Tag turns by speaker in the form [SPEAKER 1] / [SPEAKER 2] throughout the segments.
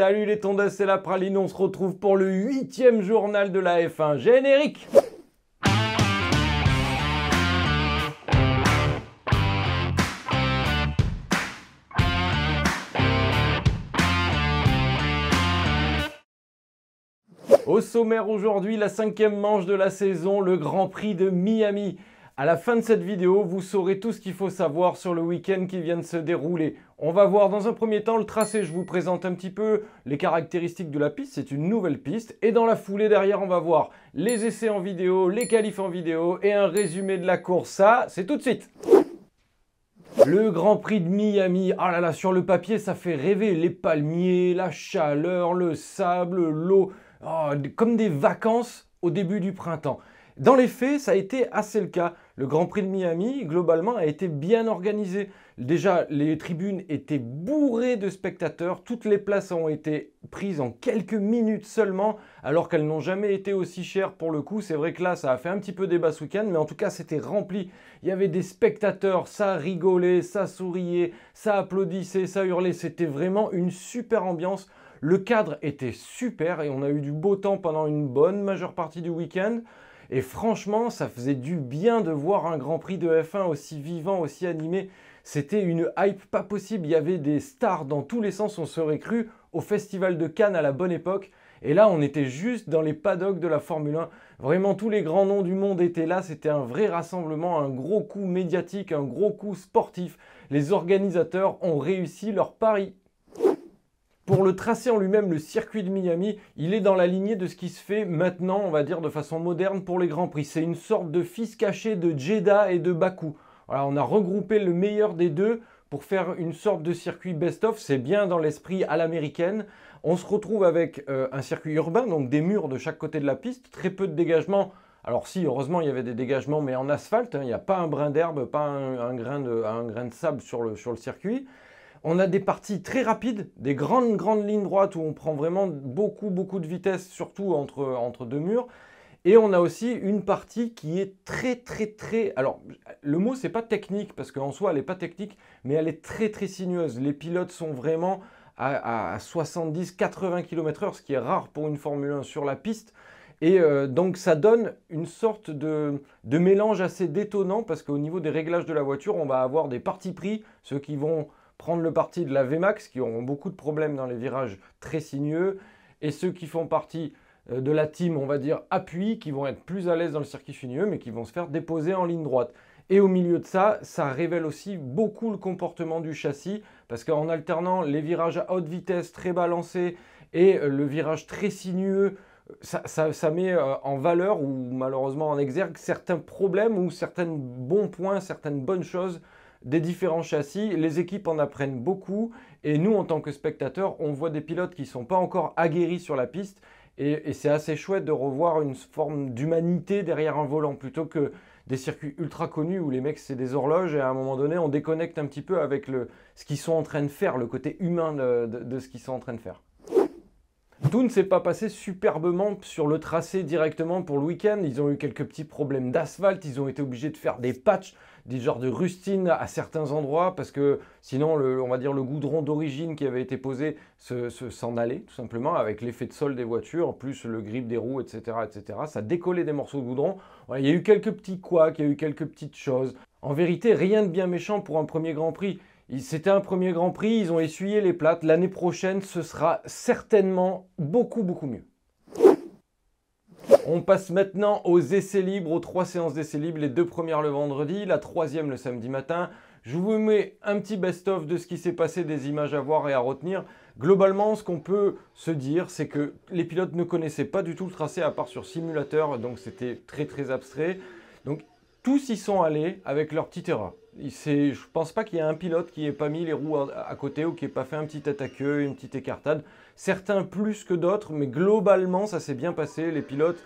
[SPEAKER 1] Salut les tondeuses, c'est la praline, on se retrouve pour le huitième journal de la F1. Générique Au sommaire aujourd'hui, la cinquième manche de la saison, le Grand Prix de Miami. À la fin de cette vidéo, vous saurez tout ce qu'il faut savoir sur le week-end qui vient de se dérouler. On va voir dans un premier temps le tracé, je vous présente un petit peu les caractéristiques de la piste, c'est une nouvelle piste. Et dans la foulée derrière, on va voir les essais en vidéo, les qualifs en vidéo et un résumé de la course. Ça, c'est tout de suite le Grand Prix de Miami, ah là là, sur le papier, ça fait rêver. Les palmiers, la chaleur, le sable, l'eau, oh, comme des vacances au début du printemps. Dans les faits, ça a été assez le cas. Le Grand Prix de Miami, globalement, a été bien organisé. Déjà, les tribunes étaient bourrées de spectateurs. Toutes les places ont été prises en quelques minutes seulement, alors qu'elles n'ont jamais été aussi chères pour le coup. C'est vrai que là, ça a fait un petit peu débat ce week-end, mais en tout cas, c'était rempli. Il y avait des spectateurs, ça rigolait, ça souriait, ça applaudissait, ça hurlait. C'était vraiment une super ambiance. Le cadre était super et on a eu du beau temps pendant une bonne majeure partie du week-end. Et franchement, ça faisait du bien de voir un Grand Prix de F1 aussi vivant, aussi animé. C'était une hype pas possible. Il y avait des stars dans tous les sens, on serait cru au Festival de Cannes à la bonne époque. Et là, on était juste dans les paddocks de la Formule 1. Vraiment, tous les grands noms du monde étaient là. C'était un vrai rassemblement, un gros coup médiatique, un gros coup sportif. Les organisateurs ont réussi leur pari. Pour le tracé en lui-même, le circuit de Miami, il est dans la lignée de ce qui se fait maintenant, on va dire, de façon moderne pour les Grands Prix. C'est une sorte de fils caché de Jeddah et de Bakou. On a regroupé le meilleur des deux pour faire une sorte de circuit best-of. C'est bien dans l'esprit à l'américaine. On se retrouve avec euh, un circuit urbain, donc des murs de chaque côté de la piste, très peu de dégagement. Alors si, heureusement, il y avait des dégagements, mais en asphalte, hein. il n'y a pas un brin d'herbe, pas un, grain de, un, grain de, sable sur le, sur le circuit. On a des parties très rapides, des grandes, grandes lignes droites où on prend vraiment beaucoup, beaucoup de vitesse, surtout entre, entre deux murs. Et on a aussi une partie qui est très, très, très... Alors, le mot, c'est pas technique, parce qu'en soi, elle n'est pas technique, mais elle est très, très sinueuse. Les pilotes sont vraiment à, 70-80 km/h, ce qui est rare pour une Formule 1 sur la piste. Et euh, donc ça donne une sorte de, de mélange assez détonnant parce qu'au niveau des réglages de la voiture, on va avoir des parties pris, ceux qui vont prendre le parti de la VMAX, qui auront beaucoup de problèmes dans les virages très sinueux, et ceux qui font partie de la team, on va dire, appui, qui vont être plus à l'aise dans le circuit sinueux, mais qui vont se faire déposer en ligne droite. Et au milieu de ça, ça révèle aussi beaucoup le comportement du châssis, parce qu'en alternant les virages à haute vitesse très balancés et euh, le virage très sinueux, ça, ça, met euh, en valeur ou malheureusement en exergue certains problèmes ou certains bons points, certaines bonnes choses des différents châssis. Les équipes en apprennent beaucoup et nous, en tant que spectateurs, on voit des pilotes qui ne sont pas encore aguerris sur la piste et, c'est assez chouette de revoir une forme d'humanité derrière un volant plutôt que des circuits ultra connus où les mecs c'est des horloges et à un moment donné on déconnecte un petit peu avec le, ce qu'ils sont en train de faire, le côté humain de ce qu'ils sont en train de faire. Tout ne s'est pas passé superbement sur le tracé directement pour le week-end. Ils ont eu quelques petits problèmes d'asphalte. Ils ont été obligés de faire des patchs, des genres de rustines à certains endroits parce que sinon, le, on va dire le goudron d'origine qui avait été posé s'en allait tout simplement avec l'effet de sol des voitures, plus le grip des roues, etc., etc. Ça décollait des morceaux de goudron. il y a eu quelques petits couacs, il y a eu quelques petites choses. En vérité, rien de bien méchant pour un premier Grand Prix. C'était un premier Grand Prix, ils ont essuyé les plates. L'année prochaine, ce sera certainement beaucoup, beaucoup mieux. On passe maintenant aux essais libres, aux trois séances d'essais libres, les deux premières le vendredi, la troisième le samedi matin. Je vous mets un petit best-of de ce qui s'est passé, des images à voir et à retenir. Globalement, ce qu'on peut se dire, c'est que les pilotes ne connaissaient pas du tout le tracé à part sur simulateur, donc c'était très très abstrait. Donc tous y sont allés avec leur petite erreur je pense pas qu'il y ait un pilote qui ait pas mis les roues à, côté ou qui ait pas fait un petit queue, une petite écartade. Certains plus que d'autres, mais globalement ça s'est bien passé. Les pilotes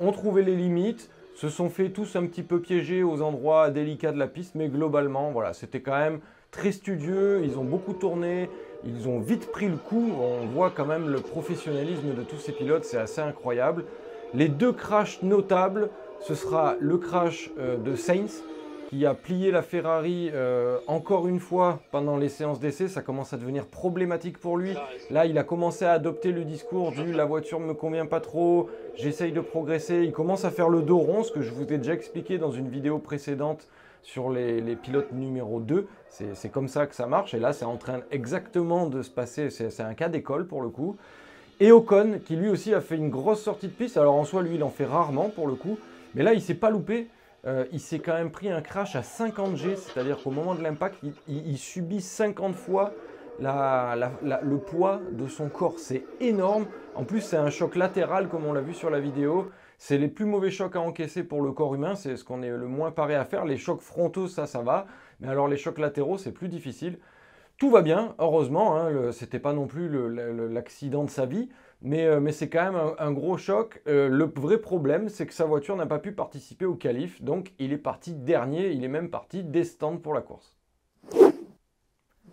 [SPEAKER 1] ont trouvé les limites, se sont fait tous un petit peu piéger aux endroits délicats de la piste, mais globalement voilà, c'était quand même très studieux. Ils ont beaucoup tourné, ils ont vite pris le coup. On voit quand même le professionnalisme de tous ces pilotes, c'est assez incroyable. Les deux crashs notables, ce sera le crash euh, de Sainz qui a plié la Ferrari euh, encore une fois pendant les séances d'essai. Ça commence à devenir problématique pour lui. Là, il a commencé à adopter le discours du la voiture me convient pas trop, j'essaye de progresser. Il commence à faire le dos rond, ce que je vous ai déjà expliqué dans une vidéo précédente sur les, pilotes numéro 2. C'est comme ça que ça marche. Et là, c'est en train exactement de se passer. C'est un cas d'école pour le coup. Et Ocon, qui lui aussi a fait une grosse sortie de piste. Alors en soi, lui, il en fait rarement pour le coup. Mais là, il s'est pas loupé. Euh, il s'est quand même pris un crash à 50 G, c'est-à-dire qu'au moment de l'impact, il, subit 50 fois le poids de son corps. C'est énorme. En plus, c'est un choc latéral, comme on l'a vu sur la vidéo. C'est les plus mauvais chocs à encaisser pour le corps humain. C'est ce qu'on est le moins paré à faire. Les chocs frontaux, ça, ça va. Mais alors, les chocs latéraux, c'est plus difficile. Tout va bien, heureusement. Hein, Ce n'était pas non plus l'accident de sa vie. Euh, mais, c'est quand même un, gros choc. Euh, le vrai problème, c'est que sa voiture n'a pas pu participer au qualif, donc il est parti dernier, il est même parti des stands pour la course.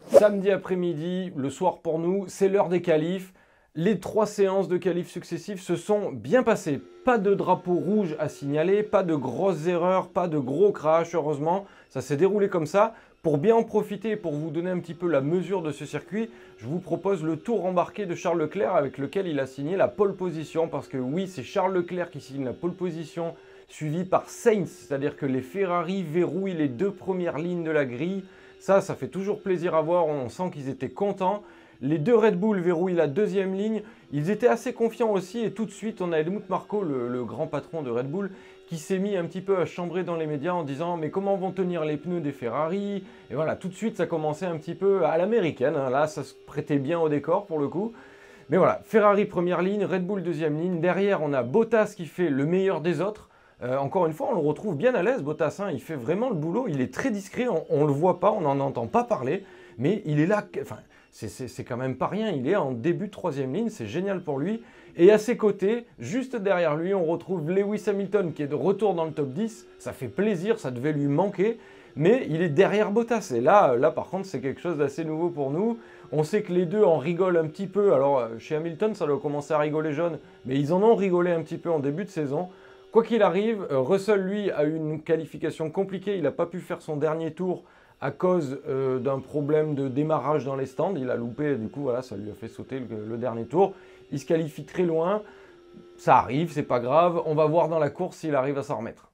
[SPEAKER 1] Samedi après-midi, le soir pour nous, c'est l'heure des qualifs. Les trois séances de qualifs successives se sont bien passées. Pas de drapeau rouge à signaler, pas de grosses erreurs, pas de gros crash, heureusement. Ça s'est déroulé comme ça. Pour bien en profiter, pour vous donner un petit peu la mesure de ce circuit, je vous propose le tour embarqué de Charles Leclerc avec lequel il a signé la pole position. Parce que oui, c'est Charles Leclerc qui signe la pole position, suivi par Sainz, c'est-à-dire que les Ferrari verrouillent les deux premières lignes de la grille. Ça, ça fait toujours plaisir à voir, on sent qu'ils étaient contents. Les deux Red Bull verrouillent la deuxième ligne. Ils étaient assez confiants aussi et tout de suite, on a Helmut Marko, le grand patron de Red Bull, qui s'est mis un petit peu à chambrer dans les médias en disant mais comment vont tenir les pneus des Ferrari? Et voilà, tout de suite ça commençait un petit peu à l'américaine, hein. là ça se prêtait bien au décor pour le coup. Mais voilà, Ferrari première ligne, Red Bull deuxième ligne, derrière on a Bottas qui fait le meilleur des autres. Euh, encore une fois, on le retrouve bien à l'aise, Bottas, hein. il fait vraiment le boulot, il est très discret, on ne le voit pas, on n'en entend pas parler, mais il est là, enfin, c'est quand même pas rien, il est en début de troisième ligne, c'est génial pour lui. Et à ses côtés, juste derrière lui, on retrouve Lewis Hamilton qui est de retour dans le top 10. Ça fait plaisir, ça devait lui manquer. Mais il est derrière Bottas. Et là, là par contre, c'est quelque chose d'assez nouveau pour nous. On sait que les deux en rigolent un petit peu. Alors, euh, chez Hamilton, ça doit commencer à rigoler jaune. Mais ils en ont rigolé un petit peu en début de saison. Quoi qu'il arrive, euh, Russell, lui, a eu une qualification compliquée. Il n'a pas pu faire son dernier tour à cause euh, d'un problème de démarrage dans les stands. Il a loupé, du coup, voilà, ça lui a fait sauter le dernier tour il se qualifie très loin. Ça arrive, c'est pas grave. On va voir dans la course s'il arrive à s'en remettre.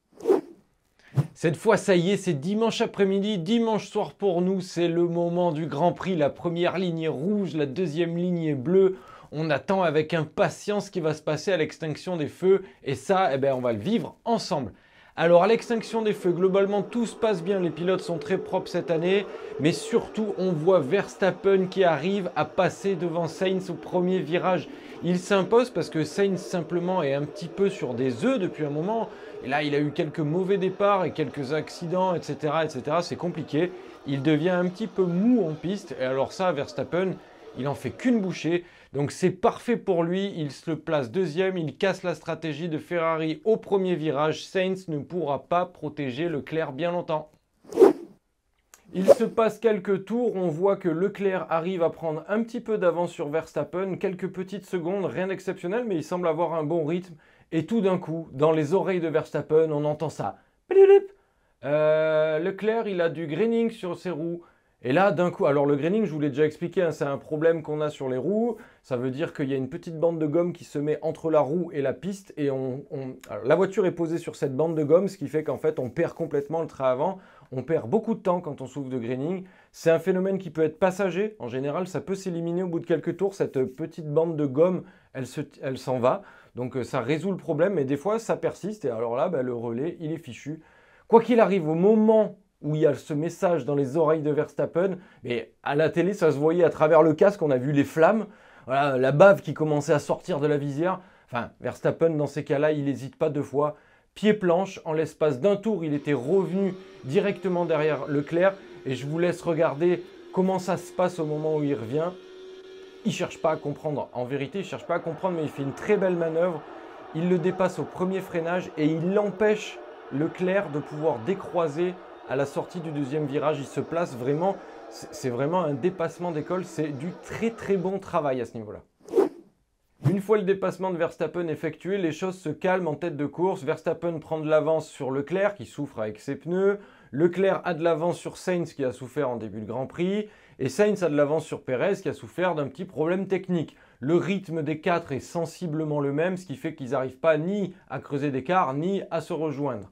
[SPEAKER 1] Cette fois, ça y est, c'est dimanche après-midi, dimanche soir pour nous, c'est le moment du Grand Prix. La première ligne est rouge, la deuxième ligne est bleue. On attend avec impatience ce qui va se passer à l'extinction des feux. Et ça, eh ben, on va le vivre ensemble. Alors à l'extinction des feux, globalement tout se passe bien, les pilotes sont très propres cette année, mais surtout on voit Verstappen qui arrive à passer devant Sainz au premier virage. Il s'impose parce que Sainz simplement est un petit peu sur des œufs depuis un moment. Et là, il a eu quelques mauvais départs et quelques accidents, etc. etc. C'est compliqué. Il devient un petit peu mou en piste. Et alors ça, Verstappen, il en fait qu'une bouchée. Donc c'est parfait pour lui. Il se le place deuxième. Il casse la stratégie de Ferrari au premier virage. Sainz ne pourra pas protéger Leclerc bien longtemps. Il se passe quelques tours, on voit que Leclerc arrive à prendre un petit peu d'avance sur Verstappen, quelques petites secondes, rien d'exceptionnel, mais il semble avoir un bon rythme. Et tout d'un coup, dans les oreilles de Verstappen, on entend ça. Euh, Leclerc, il a du graining sur ses roues. Et là, d'un coup, alors le graining, je vous l'ai déjà expliqué, hein, c'est un problème qu'on a sur les roues. Ça veut dire qu'il y a une petite bande de gomme qui se met entre la roue et la piste. Et on, la voiture est posée sur cette bande de gomme, ce qui fait qu'en fait, on perd complètement le train avant. On perd beaucoup de temps quand on souffle de graining. C'est un phénomène qui peut être passager. En général, ça peut s'éliminer au bout de quelques tours. Cette petite bande de gomme, elle s'en va. Donc euh, ça résout le problème, mais des fois, ça persiste. Et alors là, bah, le relais, il est fichu. Quoi qu'il arrive, au moment où il y a ce message dans les oreilles de Verstappen, mais à la télé, ça se voyait à travers le casque, on a vu les flammes, voilà, la bave qui commençait à sortir de la visière. Enfin, Verstappen, dans ces cas-là, il n'hésite pas deux fois pied planche. En l'espace d'un tour, il était revenu directement derrière Leclerc. Et je vous laisse regarder comment ça se passe au moment où il revient. Il cherche pas à comprendre. En vérité, il cherche pas à comprendre, mais il fait une très belle manœuvre. Il le dépasse au premier freinage et il empêche Leclerc de pouvoir décroiser à la sortie du deuxième virage. Il se place vraiment, c'est vraiment un dépassement d'école. C'est du très très bon travail à ce niveau-là. Une fois le dépassement de Verstappen effectué, les choses se calment en tête de course. Verstappen prend de l'avance sur Leclerc qui souffre avec ses pneus. Leclerc a de l'avance sur Sainz qui a souffert en début de Grand Prix, et Sainz a de l'avance sur Perez qui a souffert d'un petit problème technique. Le rythme des quatre est sensiblement le même, ce qui fait qu'ils n'arrivent pas ni à creuser d'écart, ni à se rejoindre.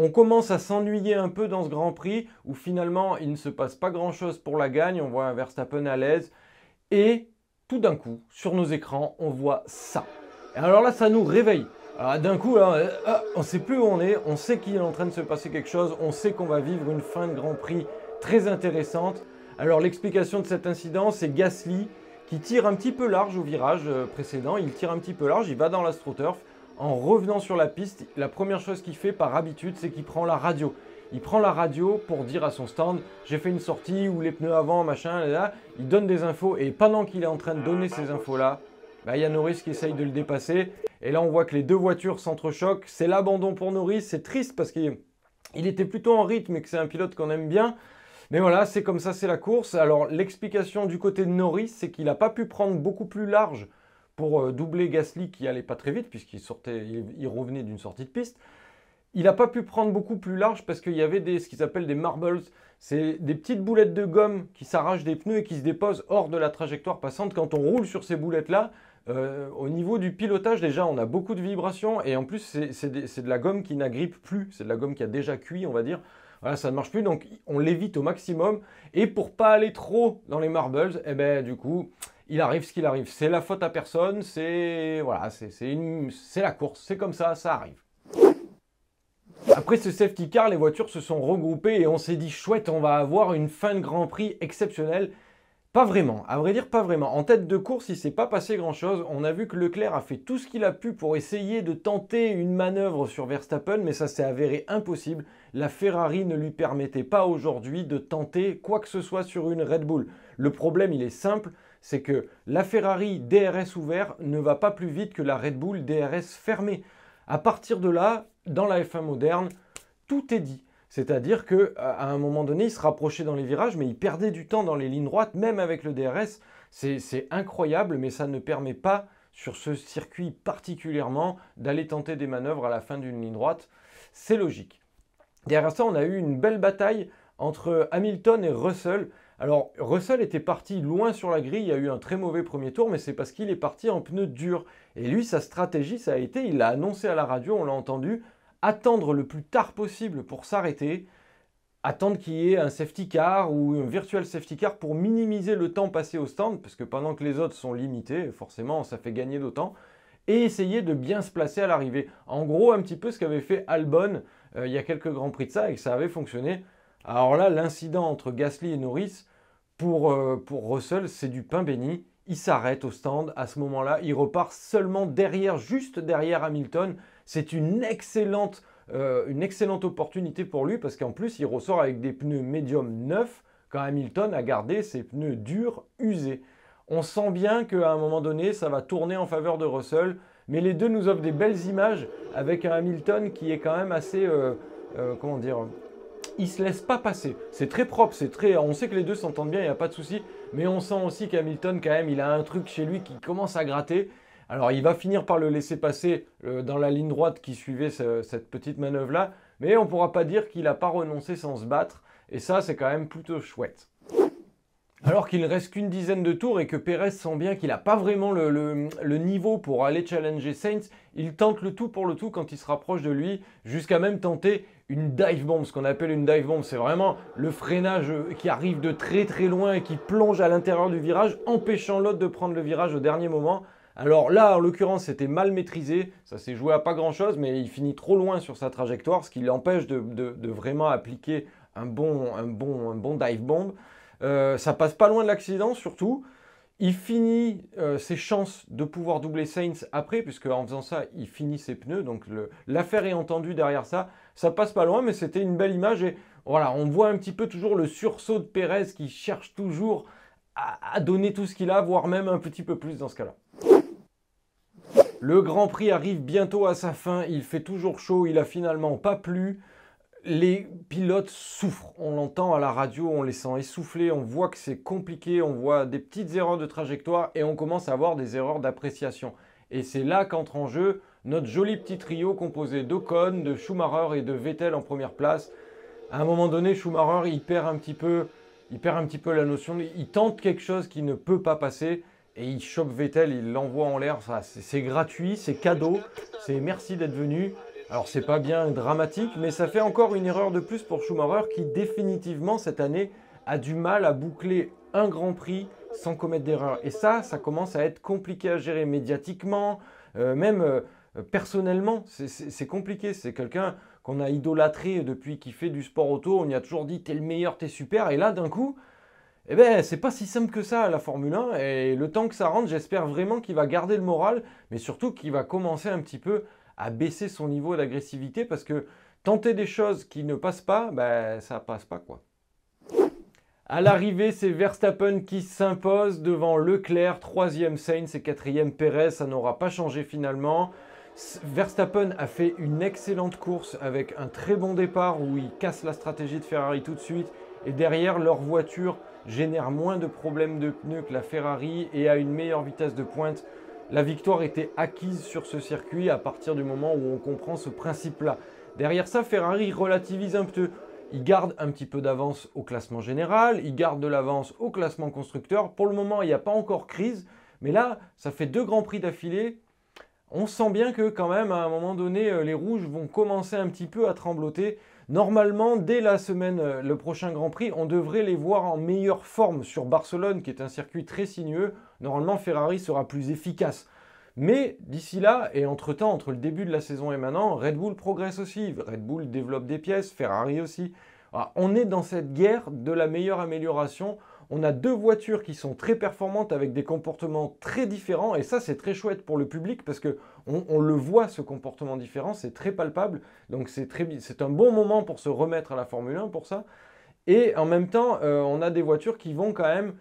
[SPEAKER 1] On commence à s'ennuyer un peu dans ce Grand Prix où finalement il ne se passe pas grand-chose pour la gagne. On voit un Verstappen à l'aise. Et tout d'un coup, sur nos écrans, on voit ça. Et alors là, ça nous réveille. D'un coup, euh, on ne sait plus où on est. On sait qu'il est en train de se passer quelque chose. On sait qu'on va vivre une fin de Grand Prix très intéressante. Alors l'explication de cet incident, c'est Gasly qui tire un petit peu large au virage euh, précédent. Il tire un petit peu large, il va dans l'astroturf en revenant sur la piste, la première chose qu'il fait par habitude, c'est qu'il prend la radio. Il prend la radio pour dire à son stand j'ai fait une sortie ou les pneus avant, machin, là, là. Il donne des infos et pendant qu'il est en train de donner ces infos-là, bah, il y a Norris qui essaye de le dépasser. Et là, on voit que les deux voitures s'entrechoquent. C'est l'abandon pour Norris. C'est triste parce qu'il était plutôt en rythme et que c'est un pilote qu'on aime bien. Mais voilà, c'est comme ça, c'est la course. Alors, l'explication du côté de Norris, c'est qu'il n'a pas pu prendre beaucoup plus large pour euh, doubler Gasly qui allait pas très vite puisqu'il sortait, il, revenait d'une sortie de piste. Il n'a pas pu prendre beaucoup plus large parce qu'il y avait des, ce qu'ils appellent des marbles. C'est des petites boulettes de gomme qui s'arrachent des pneus et qui se déposent hors de la trajectoire passante. Quand on roule sur ces boulettes-là, euh, au niveau du pilotage, déjà, on a beaucoup de vibrations et en plus, c'est de la gomme qui n'agrippe plus. C'est de la gomme qui a déjà cuit, on va dire. Voilà, ça ne marche plus, donc on l'évite au maximum. Et pour pas aller trop dans les marbles, eh ben, du coup, il arrive ce qu'il arrive. C'est la faute à personne, c'est voilà, la course, c'est comme ça, ça arrive. Après ce safety car, les voitures se sont regroupées et on s'est dit chouette, on va avoir une fin de Grand Prix exceptionnelle. Pas vraiment, à vrai dire pas vraiment. En tête de course, il s'est pas passé grand-chose. On a vu que Leclerc a fait tout ce qu'il a pu pour essayer de tenter une manœuvre sur Verstappen, mais ça s'est avéré impossible. La Ferrari ne lui permettait pas aujourd'hui de tenter quoi que ce soit sur une Red Bull. Le problème, il est simple, c'est que la Ferrari DRS ouvert ne va pas plus vite que la Red Bull DRS fermé. À partir de là, dans la F1 moderne, tout est dit. C'est-à-dire qu'à un moment donné, il se rapprochait dans les virages, mais il perdait du temps dans les lignes droites, même avec le DRS. C'est incroyable, mais ça ne permet pas, sur ce circuit particulièrement, d'aller tenter des manœuvres à la fin d'une ligne droite. C'est logique. Derrière ça, on a eu une belle bataille entre Hamilton et Russell. Alors, Russell était parti loin sur la grille, il y a eu un très mauvais premier tour, mais c'est parce qu'il est parti en pneu dur. Et lui, sa stratégie, ça a été, il l'a annoncé à la radio, on l'a entendu, attendre le plus tard possible pour s'arrêter, attendre qu'il y ait un safety car ou un virtual safety car pour minimiser le temps passé au stand, parce que pendant que les autres sont limités, forcément, ça fait gagner d'autant, et essayer de bien se placer à l'arrivée. En gros, un petit peu ce qu'avait fait Albon euh, il y a quelques grands prix de ça et que ça avait fonctionné. Alors là, l'incident entre Gasly et Norris, pour, euh, pour Russell, c'est du pain béni. Il s'arrête au stand. À ce moment-là, il repart seulement derrière, juste derrière Hamilton. C'est une excellente, euh, une excellente opportunité pour lui parce qu'en plus, il ressort avec des pneus médium neufs quand Hamilton a gardé ses pneus durs usés. On sent bien qu'à un moment donné, ça va tourner en faveur de Russell. Mais les deux nous offrent des belles images avec un Hamilton qui est quand même assez, euh, comment dire, il se laisse pas passer. C'est très propre, c'est très. On sait que les deux s'entendent bien, il n'y a pas de souci. Mais on sent aussi qu'Hamilton, quand même, il a un truc chez lui qui commence à gratter. Alors il va finir par le laisser passer euh, dans la ligne droite qui suivait cette petite manœuvre-là. Mais on ne pourra pas dire qu'il n'a pas renoncé sans se battre. Et ça, c'est quand même plutôt chouette. Alors qu'il ne reste qu'une dizaine de tours et que Perez sent bien qu'il n'a pas vraiment le, niveau pour aller challenger Saints, il tente le tout pour le tout quand il se rapproche de lui, jusqu'à même tenter une dive bomb. Ce qu'on appelle une dive bomb, c'est vraiment le freinage qui arrive de très très loin et qui plonge à l'intérieur du virage, empêchant l'autre de prendre le virage au dernier moment. Alors là, en l'occurrence, c'était mal maîtrisé, ça s'est joué à pas grand chose, mais il finit trop loin sur sa trajectoire, ce qui l'empêche de, de, vraiment appliquer un bon, un bon, un bon dive bomb. Euh, ça passe pas loin de l'accident surtout. Il finit euh, ses chances de pouvoir doubler Saints après, puisque en faisant ça, il finit ses pneus. Donc l'affaire est entendue derrière ça. Ça passe pas loin, mais c'était une belle image. Et voilà, on voit un petit peu toujours le sursaut de Pérez qui cherche toujours à donner tout ce qu'il a, voire même un petit peu plus dans ce cas-là. Le Grand Prix arrive bientôt à sa fin. Il fait toujours chaud. Il a finalement pas plu les pilotes souffrent. On l'entend à la radio, on les sent essoufflés, on voit que c'est compliqué, on voit des petites erreurs de trajectoire et on commence à avoir des erreurs d'appréciation. Et c'est là qu'entre en jeu notre joli petit trio composé d'Ocon, de Schumacher et de Vettel en première place. à un moment donné, Schumacher, il perd un petit peu, il perd un petit peu la notion. Il tente quelque chose qui ne peut pas passer et il chope Vettel, il l'envoie en l'air. C'est gratuit, c'est cadeau, c'est merci d'être venu. Alors c'est pas bien dramatique, mais ça fait encore une erreur de plus pour Schumacher qui définitivement cette année a du mal à boucler un Grand Prix sans commettre d'erreur. Et ça, ça commence à être compliqué à gérer médiatiquement, euh, même euh, personnellement. C'est compliqué. C'est quelqu'un qu'on a idolâtré depuis qu'il fait du sport auto. On y a toujours dit t'es le meilleur, t'es super. Et là, d'un coup, eh ben, c'est pas si simple que ça la Formule 1. Et le temps que ça rentre, j'espère vraiment qu'il va garder le moral, mais surtout qu'il va commencer un petit peu à baisser son niveau d'agressivité parce que tenter des choses qui ne passent pas, ben, ça passe pas quoi. À l'arrivée, c'est Verstappen qui s'impose devant Leclerc, troisième Sainz et quatrième Perez. Ça n'aura pas changé finalement. Verstappen a fait une excellente course avec un très bon départ où il casse la stratégie de Ferrari tout de suite. Et derrière, leur voiture génère moins de problèmes de pneus que la Ferrari et a une meilleure vitesse de pointe. La victoire était acquise sur ce circuit à partir du moment où on comprend ce principe-là. Derrière ça, Ferrari relativise un peu. Il garde un petit peu d'avance au classement général, il garde de l'avance au classement constructeur. Pour le moment, il n'y a pas encore crise, mais là, ça fait deux grands prix d'affilée. On sent bien que quand même, à un moment donné, euh, les rouges vont commencer un petit peu à trembloter. Normalement, dès la semaine, euh, le prochain Grand Prix, on devrait les voir en meilleure forme sur Barcelone, qui est un circuit très sinueux. Normalement, Ferrari sera plus efficace. Mais d'ici là, et entre-temps, entre le début de la saison et maintenant, Red Bull progresse aussi. Red Bull développe des pièces, Ferrari aussi. on est dans cette guerre de la meilleure amélioration. On a deux voitures qui sont très performantes avec des comportements très différents et ça c'est très chouette pour le public parce que on, le voit ce comportement différent, c'est très palpable. Donc c'est un bon moment pour se remettre à la Formule 1 pour ça. Et en même temps, euh, on a des voitures qui vont quand même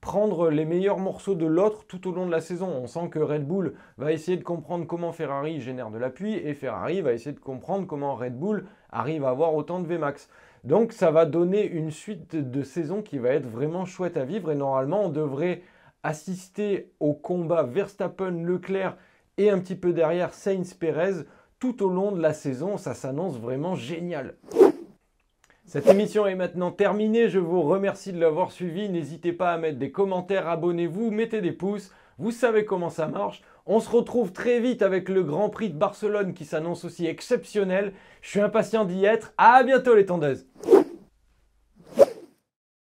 [SPEAKER 1] prendre les meilleurs morceaux de l'autre tout au long de la saison. On sent que Red Bull va essayer de comprendre comment Ferrari génère de l'appui et Ferrari va essayer de comprendre comment Red Bull arrive à avoir autant de Vmax. Donc ça va donner une suite de saisons qui va être vraiment chouette à vivre et normalement on devrait assister au combat Verstappen-Leclerc et un petit peu derrière Sainz-Perez tout au long de la saison. Ça s'annonce vraiment génial. Cette émission est maintenant terminée. Je vous remercie de l'avoir suivi. N'hésitez pas à mettre des commentaires, abonnez-vous, mettez des pouces. Vous savez comment ça marche. On se retrouve très vite avec le Grand Prix de Barcelone qui s'annonce aussi exceptionnel. Je suis impatient d'y être. À bientôt les tondeuses